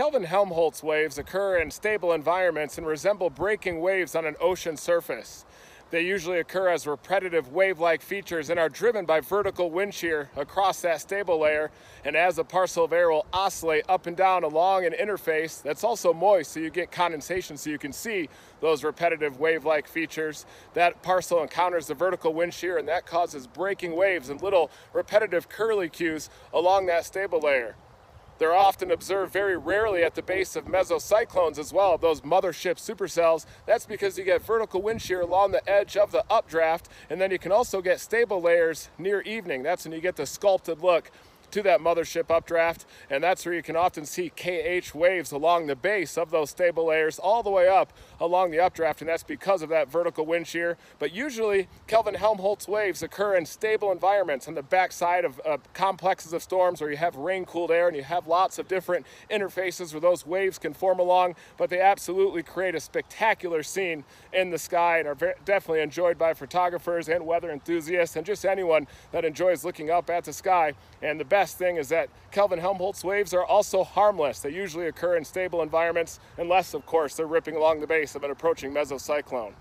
Kelvin Helmholtz waves occur in stable environments and resemble breaking waves on an ocean surface. They usually occur as repetitive wave-like features and are driven by vertical wind shear across that stable layer. And as a parcel of air will oscillate up and down along an interface that's also moist, so you get condensation so you can see those repetitive wave-like features. That parcel encounters the vertical wind shear and that causes breaking waves and little repetitive curly cues along that stable layer. They're often observed very rarely at the base of mesocyclones as well, those mothership supercells. That's because you get vertical wind shear along the edge of the updraft, and then you can also get stable layers near evening. That's when you get the sculpted look to that mothership updraft, and that's where you can often see KH waves along the base of those stable layers all the way up along the updraft, and that's because of that vertical wind shear. But usually, Kelvin Helmholtz waves occur in stable environments on the backside of uh, complexes of storms where you have rain-cooled air and you have lots of different interfaces where those waves can form along, but they absolutely create a spectacular scene in the sky and are definitely enjoyed by photographers and weather enthusiasts and just anyone that enjoys looking up at the sky. And the best best thing is that Kelvin Helmholtz waves are also harmless. They usually occur in stable environments, unless, of course, they're ripping along the base of an approaching mesocyclone.